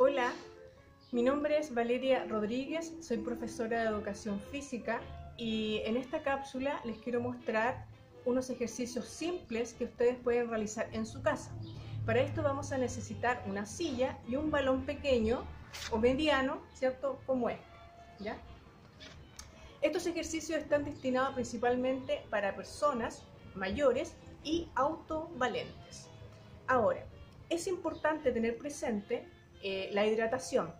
Hola, mi nombre es Valeria Rodríguez, soy profesora de educación física y en esta cápsula les quiero mostrar unos ejercicios simples que ustedes pueden realizar en su casa. Para esto vamos a necesitar una silla y un balón pequeño o mediano, ¿cierto? Como este, ¿ya? Estos ejercicios están destinados principalmente para personas mayores y autovalentes. Ahora, es importante tener presente eh, la hidratación.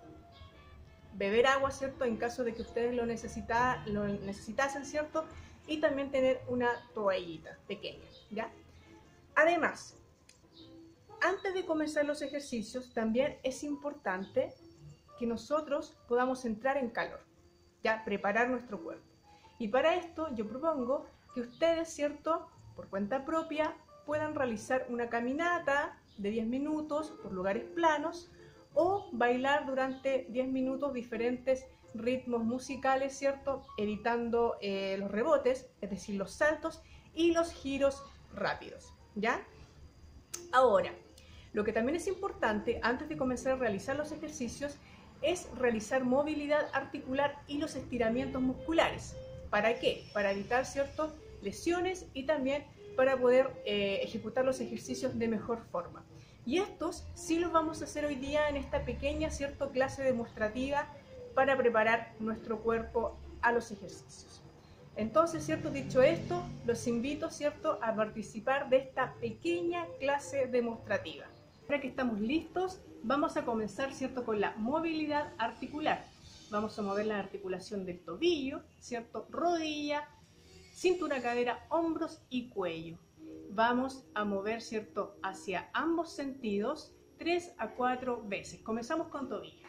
Beber agua, ¿cierto? En caso de que ustedes lo, necesita, lo necesitasen, ¿cierto? Y también tener una toallita pequeña, ¿ya? Además, antes de comenzar los ejercicios, también es importante que nosotros podamos entrar en calor, ya preparar nuestro cuerpo. Y para esto yo propongo que ustedes, ¿cierto? Por cuenta propia, puedan realizar una caminata de 10 minutos por lugares planos o bailar durante 10 minutos diferentes ritmos musicales, ¿cierto? Evitando eh, los rebotes, es decir, los saltos y los giros rápidos, ¿ya? Ahora, lo que también es importante antes de comenzar a realizar los ejercicios es realizar movilidad articular y los estiramientos musculares. ¿Para qué? Para evitar ciertas lesiones y también para poder eh, ejecutar los ejercicios de mejor forma. Y estos sí los vamos a hacer hoy día en esta pequeña cierto, clase demostrativa para preparar nuestro cuerpo a los ejercicios. Entonces, ¿cierto? Dicho esto, los invito, ¿cierto?, a participar de esta pequeña clase demostrativa. Ahora que estamos listos, vamos a comenzar, ¿cierto?, con la movilidad articular. Vamos a mover la articulación del tobillo, ¿cierto?, rodilla, cintura, cadera, hombros y cuello. Vamos a mover, ¿cierto?, hacia ambos sentidos 3 a 4 veces. Comenzamos con tobillo.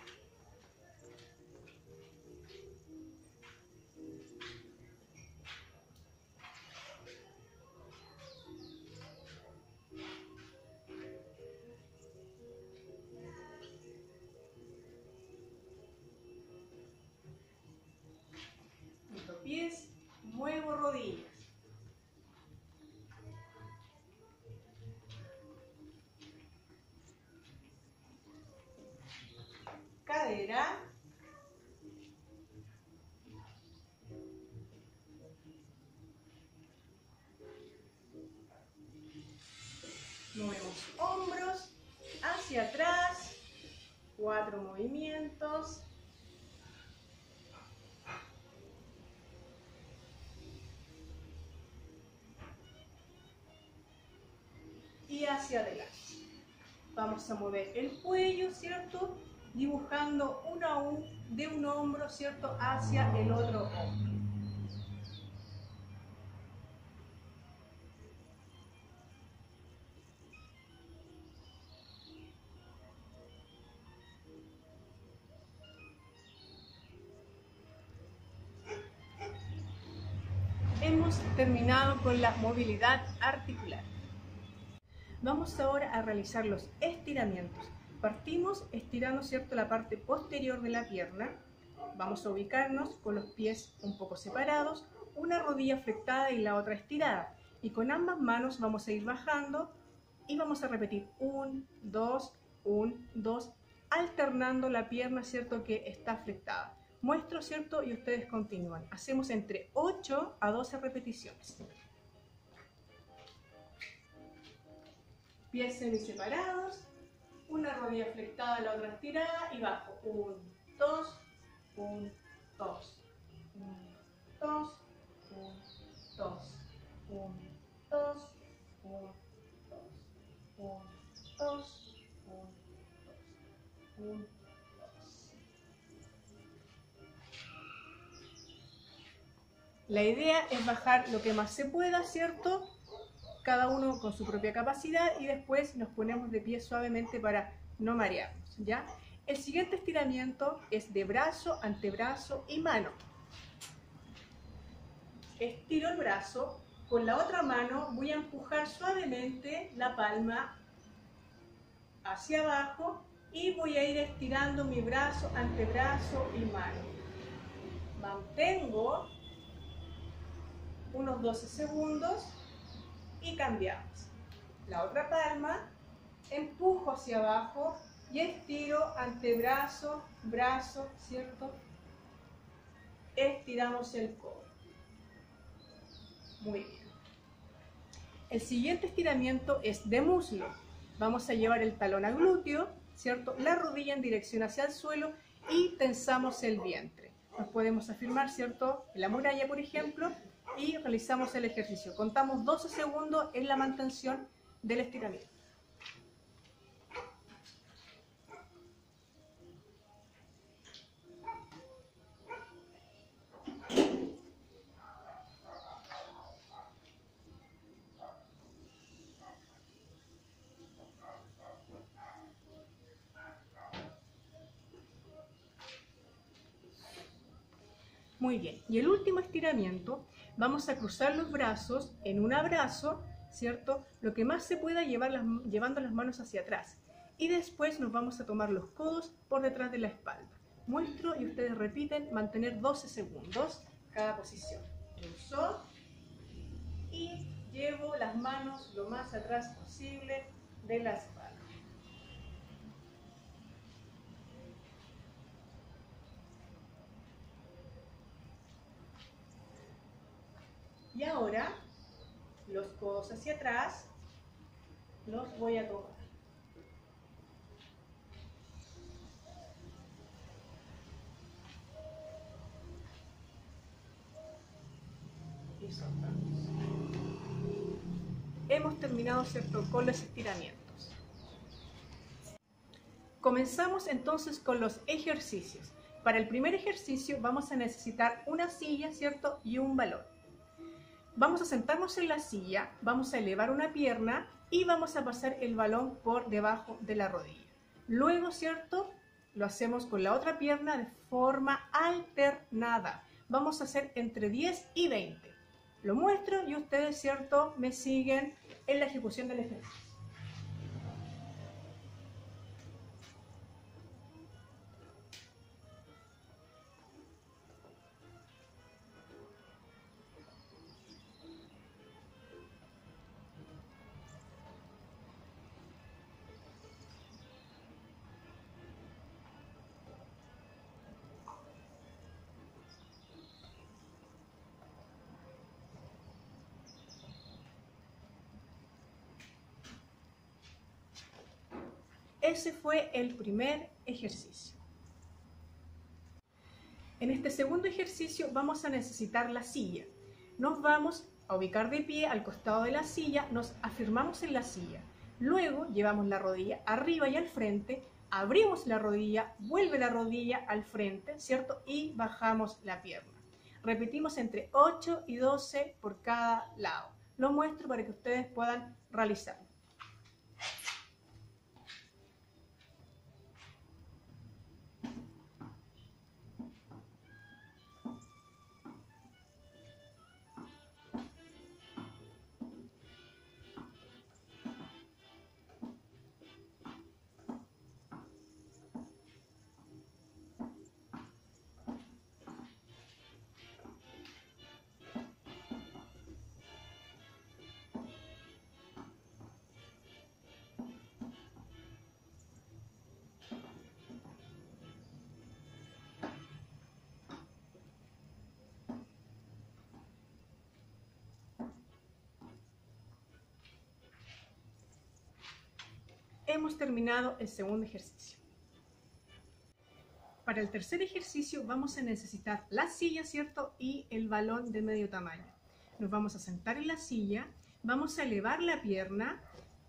Y hacia adelante. Vamos a mover el cuello, ¿cierto? Dibujando uno a de un hombro, ¿cierto? Hacia el otro hombro. Terminado con la movilidad articular. Vamos ahora a realizar los estiramientos. Partimos estirando ¿cierto? la parte posterior de la pierna. Vamos a ubicarnos con los pies un poco separados, una rodilla flectada y la otra estirada. Y con ambas manos vamos a ir bajando y vamos a repetir 1, 2, 1, 2, alternando la pierna ¿cierto? que está flectada. Muestro, ¿cierto? Y ustedes continúan. Hacemos entre 8 a 12 repeticiones. pies separados, una rodilla flectada, la otra estirada y bajo. Un, dos, un, dos, un, dos, un, dos, un, dos, un, dos, un, dos, un, dos, La idea es bajar lo que más se pueda, ¿cierto? cada uno con su propia capacidad y después nos ponemos de pie suavemente para no marearnos, ¿ya? El siguiente estiramiento es de brazo, antebrazo y mano. Estiro el brazo, con la otra mano voy a empujar suavemente la palma hacia abajo y voy a ir estirando mi brazo, antebrazo y mano. Mantengo unos 12 segundos y cambiamos. La otra palma, empujo hacia abajo y estiro antebrazo, brazo, ¿cierto? Estiramos el codo. Muy bien. El siguiente estiramiento es de muslo. Vamos a llevar el talón al glúteo, ¿cierto? La rodilla en dirección hacia el suelo y tensamos el vientre. Nos podemos afirmar, ¿cierto? En la muralla, por ejemplo, y realizamos el ejercicio. Contamos 12 segundos en la mantención del estiramiento. Muy bien. Y el último estiramiento, vamos a cruzar los brazos en un abrazo, ¿cierto? Lo que más se pueda llevar llevando las manos hacia atrás. Y después nos vamos a tomar los codos por detrás de la espalda. Muestro y ustedes repiten, mantener 12 segundos cada posición. Cruzo y llevo las manos lo más atrás posible de la espalda. Y ahora, los codos hacia atrás, los voy a tomar. Y soltamos. Hemos terminado, ¿cierto?, con los estiramientos. Comenzamos entonces con los ejercicios. Para el primer ejercicio vamos a necesitar una silla, ¿cierto? Y un balón. Vamos a sentarnos en la silla, vamos a elevar una pierna y vamos a pasar el balón por debajo de la rodilla. Luego, ¿cierto? Lo hacemos con la otra pierna de forma alternada. Vamos a hacer entre 10 y 20. Lo muestro y ustedes, ¿cierto? Me siguen en la ejecución del ejercicio. Ese fue el primer ejercicio. En este segundo ejercicio vamos a necesitar la silla. Nos vamos a ubicar de pie al costado de la silla, nos afirmamos en la silla. Luego llevamos la rodilla arriba y al frente, abrimos la rodilla, vuelve la rodilla al frente, ¿cierto? Y bajamos la pierna. Repetimos entre 8 y 12 por cada lado. Lo muestro para que ustedes puedan realizarlo. Hemos terminado el segundo ejercicio. Para el tercer ejercicio vamos a necesitar la silla, ¿cierto? Y el balón de medio tamaño. Nos vamos a sentar en la silla, vamos a elevar la pierna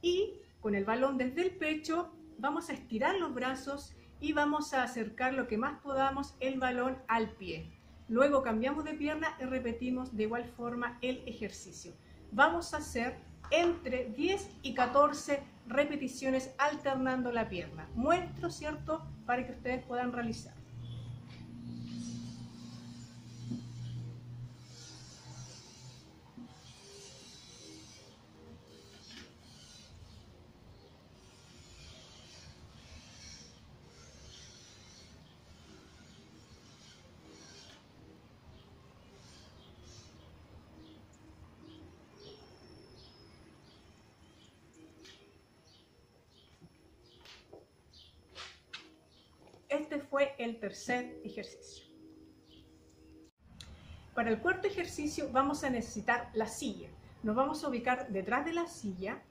y con el balón desde el pecho vamos a estirar los brazos y vamos a acercar lo que más podamos el balón al pie. Luego cambiamos de pierna y repetimos de igual forma el ejercicio. Vamos a hacer entre 10 y 14 repeticiones alternando la pierna. Muestro, ¿cierto?, para que ustedes puedan realizar. Fue el tercer ejercicio. Para el cuarto ejercicio vamos a necesitar la silla. Nos vamos a ubicar detrás de la silla,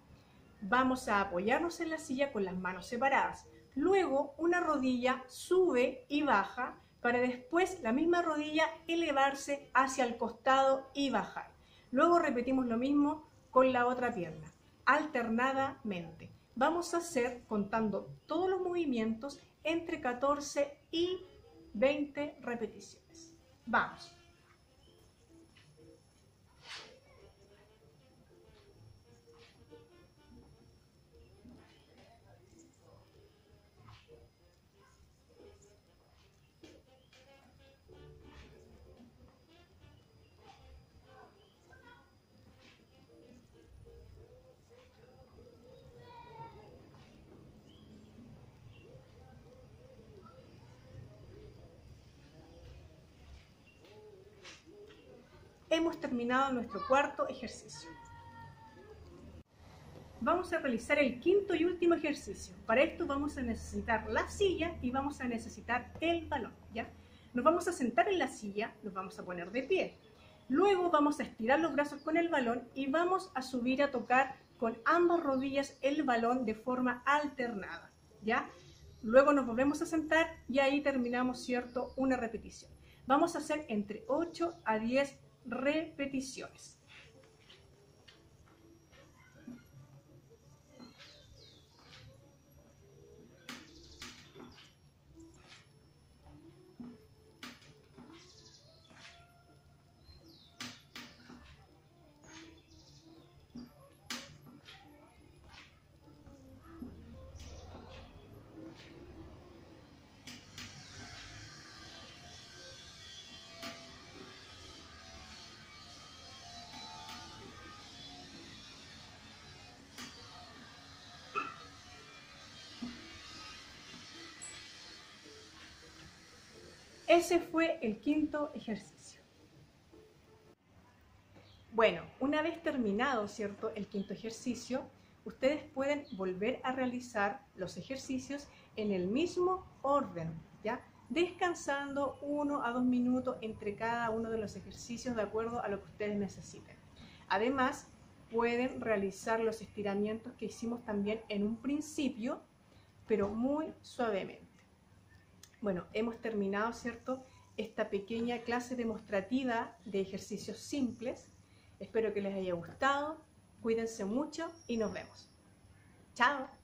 vamos a apoyarnos en la silla con las manos separadas. Luego una rodilla sube y baja para después la misma rodilla elevarse hacia el costado y bajar. Luego repetimos lo mismo con la otra pierna, alternadamente. Vamos a hacer, contando todos los movimientos, entre 14 y 20 repeticiones. Vamos. Hemos terminado nuestro cuarto ejercicio. Vamos a realizar el quinto y último ejercicio. Para esto vamos a necesitar la silla y vamos a necesitar el balón. ¿ya? Nos vamos a sentar en la silla, nos vamos a poner de pie. Luego vamos a estirar los brazos con el balón y vamos a subir a tocar con ambas rodillas el balón de forma alternada. ¿ya? Luego nos volvemos a sentar y ahí terminamos, ¿cierto?, una repetición. Vamos a hacer entre 8 a 10 repeticiones. Ese fue el quinto ejercicio. Bueno, una vez terminado, ¿cierto? El quinto ejercicio, ustedes pueden volver a realizar los ejercicios en el mismo orden, ¿ya? Descansando uno a dos minutos entre cada uno de los ejercicios de acuerdo a lo que ustedes necesiten. Además, pueden realizar los estiramientos que hicimos también en un principio, pero muy suavemente. Bueno, hemos terminado, ¿cierto? Esta pequeña clase demostrativa de ejercicios simples. Espero que les haya gustado. Cuídense mucho y nos vemos. Chao.